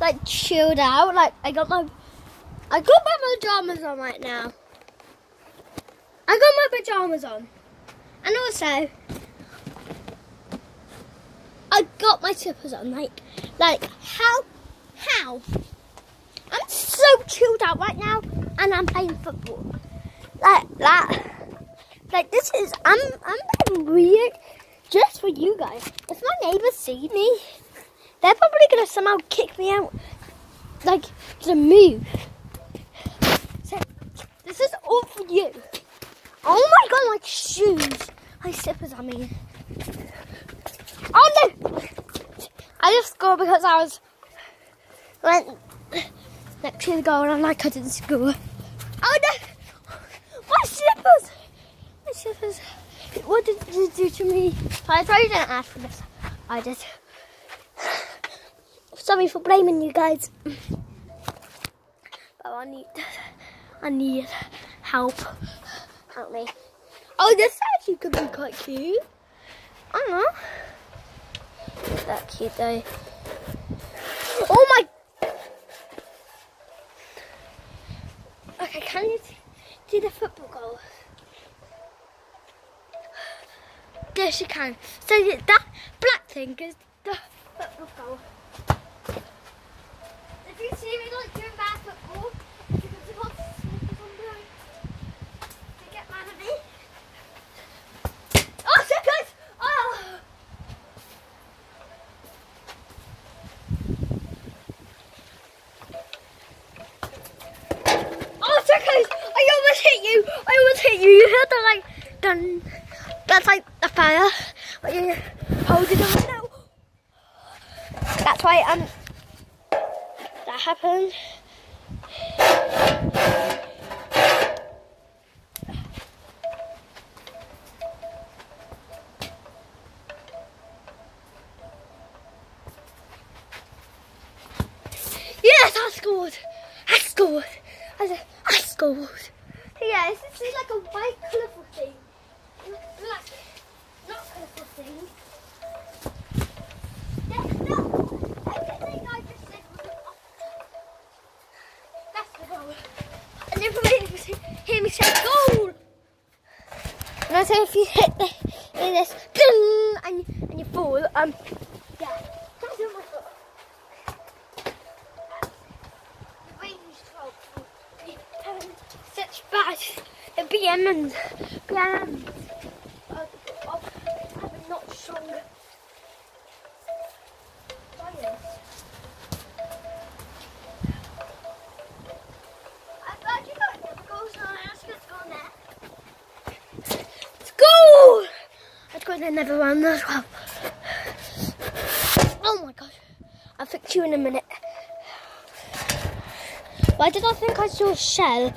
like chilled out. Like I got my I got my pajamas on right now. I got my pajamas on. And also I got my slippers on. Like like how how I'm so chilled out right now and I'm playing football. Like that like this is I'm I'm being weird just for you guys. If my neighbors see me, they're probably gonna somehow kick me out. Like to move. So this is all for you. Oh my god, my shoes. My slippers I mean. Oh no! I just scored because I was went next to the goal and I couldn't score. Oh no! My slippers! My slippers. What did you do to me? I thought you didn't ask for this. I did. Sorry for blaming you guys. But I need I need help. Help me. Oh, this actually could be quite cute. I don't know. Is that cute though? Oh my! Okay, can you do the football goal? Yes, you can. So that black thing is the football goal. Me. Oh, seconds! Oh! Oh, seconds! I almost hit you! I almost hit you! You heard the like. That's like the fire. But you hold it on now. That's why I'm... um that happened. Yes, I scored. I scored. I said, I scored. Yeah, this is like a white colourful thing. Black, not colourful thing. Yeah, no, everything I just said was That's the goal. And everybody hear me say goal. And I say if you hit the in this. And and you fall, um, yeah, that's on my foot. such bad. BM and BM I'm not strong. Science. I've actually got never goals and I asked it to go there. Let's go! Go there never run as well. Oh my gosh. I'll fix you in a minute. Why did I think I saw a shell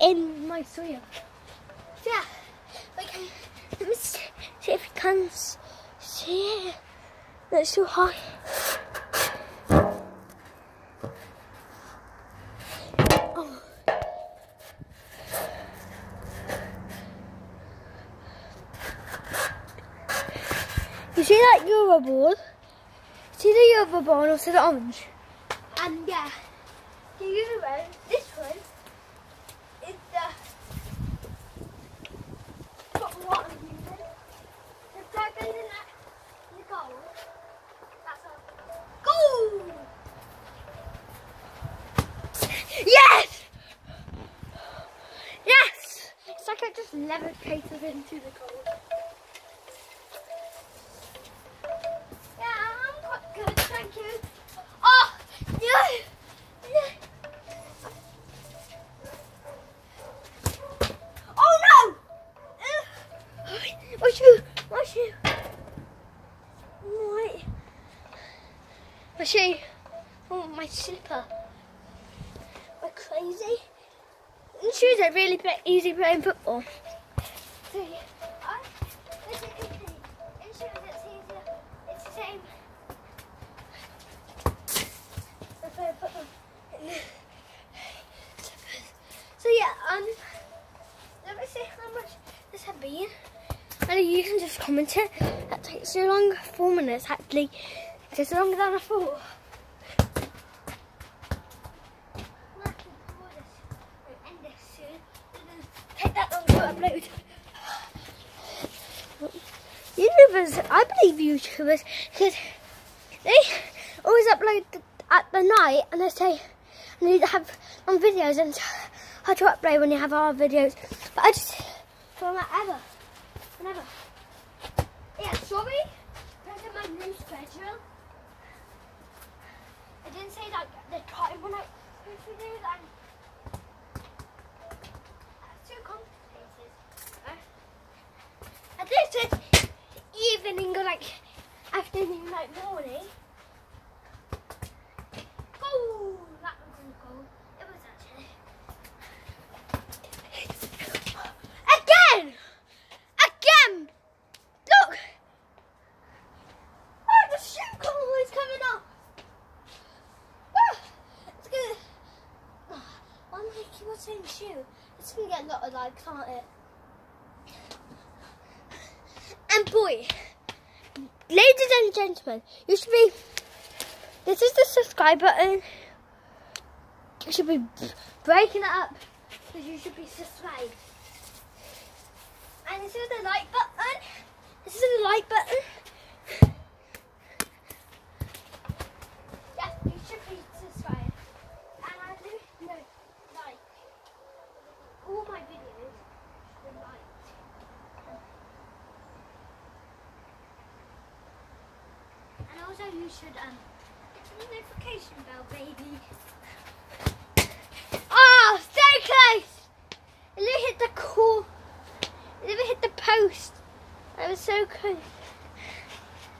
in my soya? Yeah. Okay. Let me see, see if you can see it. That's too high. Oh. You see ball? See the ball or see the orange? And yeah. The Euro, this one, is the got what I'm using. The dragon in that, the goal. That's a goal! Yes! Yes! It's like I just levitated into the goal. Slipper! We're crazy. And shoes are really easy playing football. So, I. In it's easier. It's the same. So yeah, um, let me see how much this has been. And you can just comment it. That takes so long, four minutes actually. It takes longer than I thought. Upload. YouTubers, I believe YouTubers, because they always upload at the night and they say need to have on videos and how to upload when you have our videos. But I just film that ever, whenever. Yeah, sorry, that's my new schedule. I didn't say like the time when I and that's too complicated. I did it evening or like afternoon, like morning. Oh. Again! Again! Look! Oh, the shoe collar is coming off! Ah, it's gonna. Oh, why am I keep on shoe? It's gonna get a lot of likes, can't it? And boy, ladies and you should be. This is the subscribe button. You should be breaking it up because you should be subscribed. And this is the like button. This is the like button. Yes, you should be subscribed. And I do know, like all my videos should be liked. And also you should um hit the notification bell, baby. Oh, so close! It never hit the core. It never hit the post. I was so close.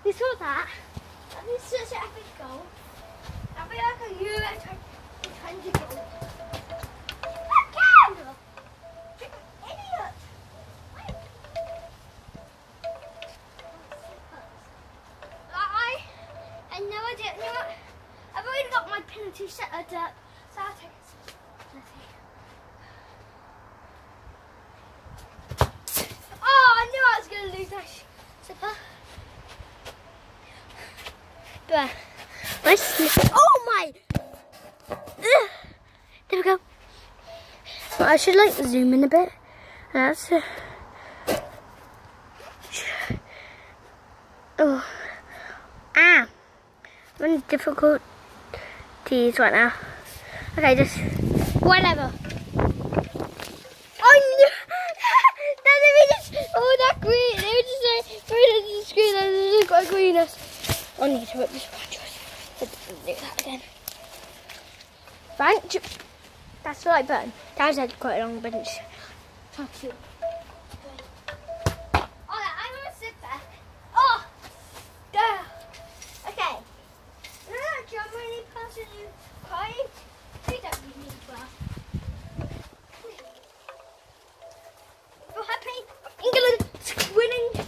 You saw that? That was such an epic goal. That'd be like a Euro 20 goal. My set at uh, so I'll take it. Oh, I knew I was going to lose that slipper. But, slipper. Oh my! There we go. Well, I should like zoom in a bit. That's. Uh, oh. Ah. I'm in difficulties right ah. now. Okay, just whatever. Oh no! that just oh that green. They were just like right at the screen and they got a greenness. I need to rip this patch Let's do that again. Right, that's the right button. That was had quite a long bench. Thank you. Oh, I want to sit there. Oh, duh. Okay. Ah, do you have any person you crying? We don't need me as well. You're happy? England winning.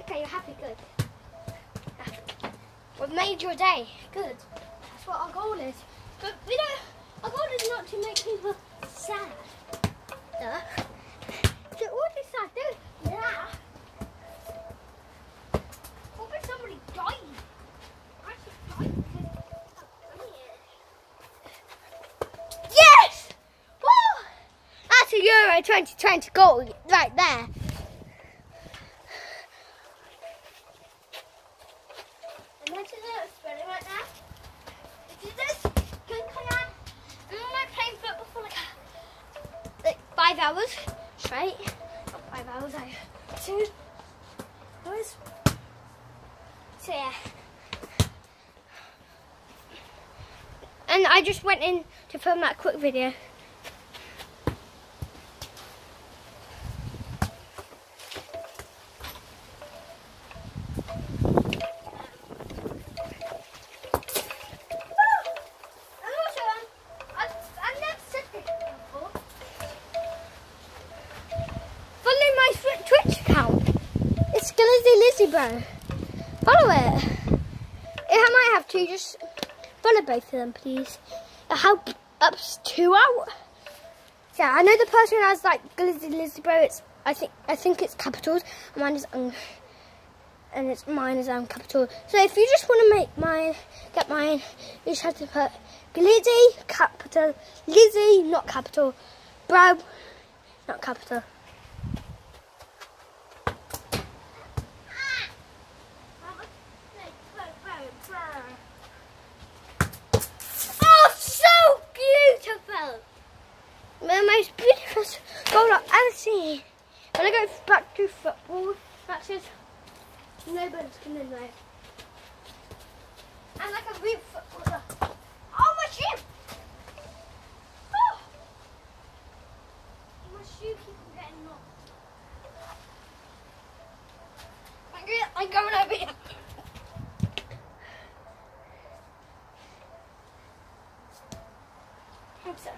Okay, you're happy. Good. We've made your day. Good. That's what our goal is. But we don't. Our goal is not to make people sad. Duh. So what is sad? Do yeah. What if somebody died? I should die because I'm here. Yes! Woo! That's a Euro 2020 goal right there. Imagine that spinning right now. This is this. Can I am? I'm only playing football for like, like five hours straight. Not five hours, like two hours. So yeah. And I just went in to film that quick video. And also, um, I've, I've never said this before. Follow my Twi- Twitch account. It's Glizzy Bro. Follow it. I might have to, just follow both of them, please. It'll help up two out. Yeah, I know the person has like Glizzy Lizzy Bro. It's I think I think it's capitals. Mine is um, and it's mine is um capital. So if you just want to make mine, get mine, you just have to put Glizzy capital, Lizzy not capital, Bro not capital. When I go back to football matches, nobody's coming there. I'm like a. Oh, my shoe! Oh! My shoe keeps getting knocked. I'm going, I'm going over here. I'm sorry.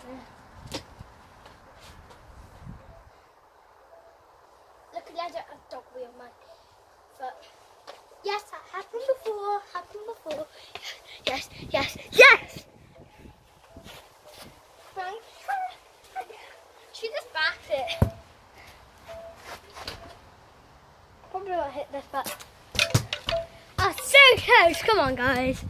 Look at that a dog wheel on my foot. Yes, that happened before. Happened before. Yes, yes, yes. Thank She just backed it. Probably won't hit this, but oh, so close. Come on, guys.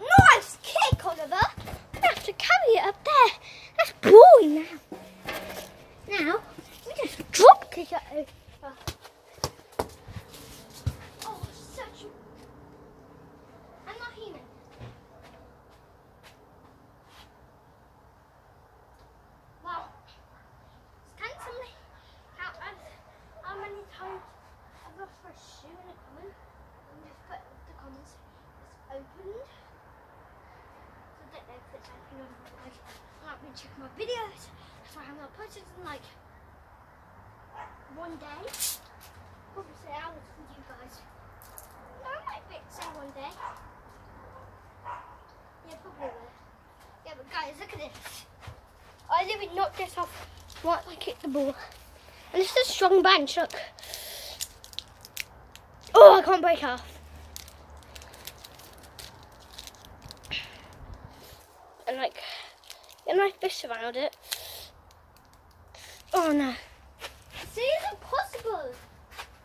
Nice kick, Oliver. I have to carry it up there. That's boring now. Now, we just drop kick it over. Oh, such a... I'm not human. Wow. Can somebody count us how many times I've lost my shoe in a comment? And just put the comments it's opened. So I don't know or not. Like, not been checking my videos. So I have not posted in like one day. Probably say hours with you guys. No, I might be say one day. Yeah, probably will. Yeah, but guys, look at this. I literally knocked this off once I kicked the ball. And this is a strong bench, look. Oh, I can't break off. And like, get a nice fish around it. Oh no. See, it's impossible.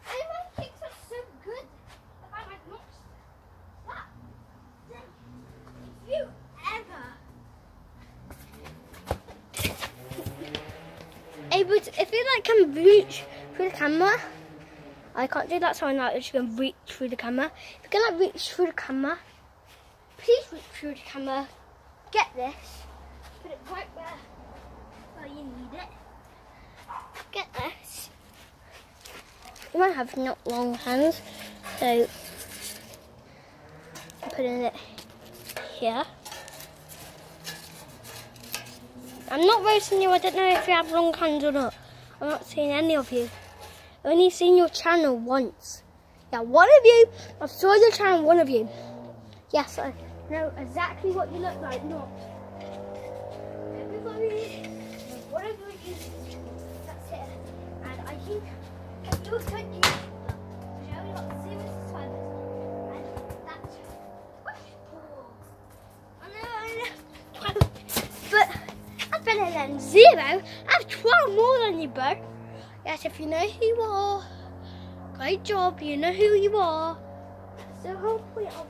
Everyone thinks are so good. If I might not that, if you ever able to, if you like can reach through the camera, I can't do that, so I'm not just gonna reach through the camera. If you can like reach through the camera, please reach through the camera. Get this, put it right where where you need it. Get this. You might have not long hands, so I'm putting it here. I'm not roasting you, I don't know if you have long hands or not. I'm not seeing any of you. I've only seen your channel once. Yeah, one of you, I've saw your channel, one of you. Yes, I know exactly what you look like, not everybody, whatever you that's it. And I think if you could use she only got zero subscribers. And. I know, I know. But I've better than zero. I have 12 more than you, bro. Yes, if you know who you are. Great job, you know who you are. So hopefully I'll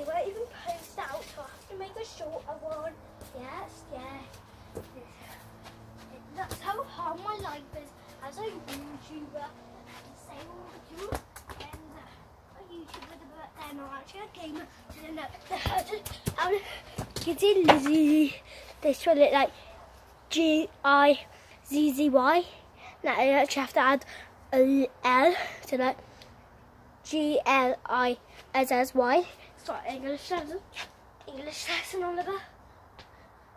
Probably won't even post out, so I have to make a shorter one. Yes, yeah. That's how hard my life is as a YouTuber. Same with you and a YouTuber, but then I'm actually a gamer. So then to Kitty Lizzie. They spell it like G I Z Z Y. Now I actually have to add a L to that. G L I S S Y. Start English lesson. English lesson, Oliver.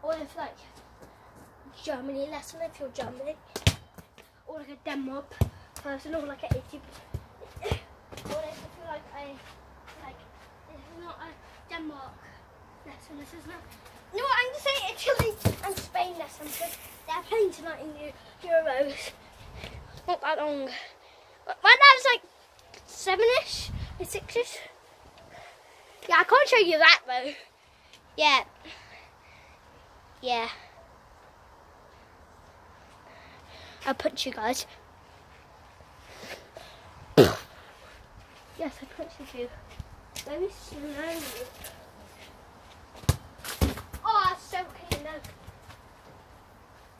Or if like Germany lesson if you're Germany. Or like a Denmark person or like a 80 or if you're like a like is not a Denmark lesson, this is not no, I'm gonna say Italy and Spain lesson because they're playing tonight in Euros. Not that long. My dad's like seven-ish six-ish. Yeah, I can't show you that though. Yeah. Yeah. I'll punch you guys. yes, I punched you too. Very slowly. Oh, that's so clean. Look.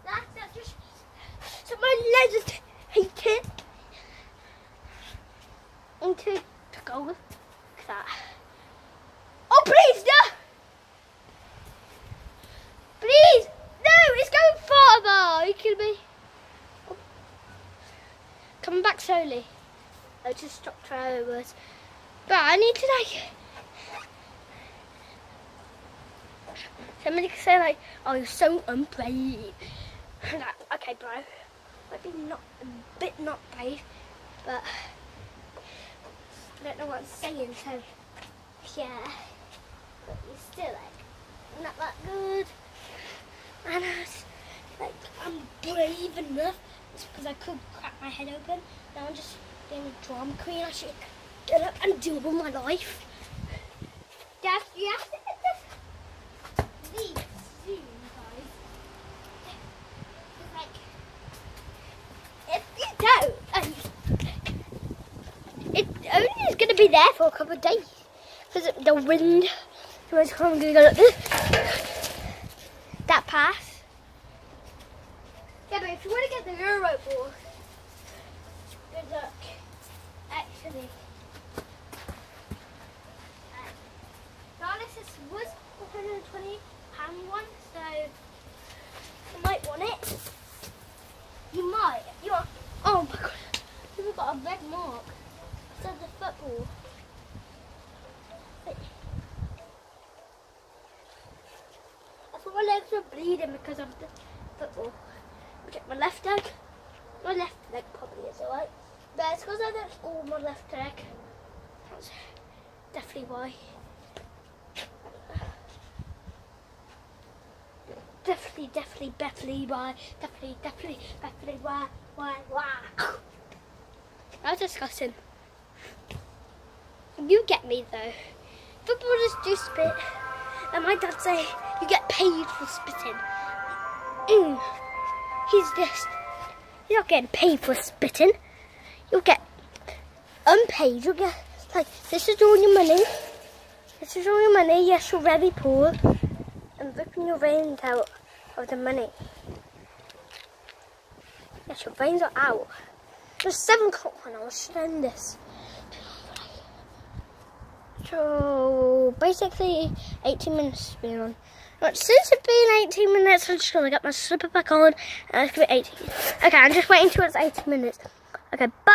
That's, that's just. So my legs are taken into to go with that. Oh, please, no! Slowly. I just stopped where I was. But I need to like Somebody could say like, oh you're so unbrave. Like, okay bro. Might be not a bit not brave, but I don't know what I'm saying, so yeah. But you're still like not that good. And I was like I'm brave enough because I could crack my head open. Now I'm just being a drama queen. I should get up and deal with my life. Get this leave soon, guys. Like, if you it only is going to be there for a couple of days. Because the wind, the wind's going to go like this. That pass. Yeah, but if you want to the Euro ball, good luck. Actually, uh, this was 120 pound one, so you might want it. You might. You are, oh my god, you've got a red mark. It's the football. I thought my legs were bleeding because of the football my left leg. My left leg probably is alright. But it's because I don't all my left leg. That's definitely why. Definitely, definitely, definitely why. Definitely, definitely, definitely why, why, why. That's disgusting. You get me though. Footballers do spit. And my dad say you get paid for spitting. Mm he's just, you're not getting paid for spitting. You'll get unpaid. You'll get, like, this is all your money. This is all your money. Yes, you're very poor. And ripping your veins out of the money. Yes, your veins are out. It was 7 o'clock when I was showing this. So, basically, 18 minutes has been on. But since it's been 18 minutes, I'm just going to get my slipper back on. And it's going to be 18. Okay, I'm just waiting till it's 18 minutes. Okay, bye!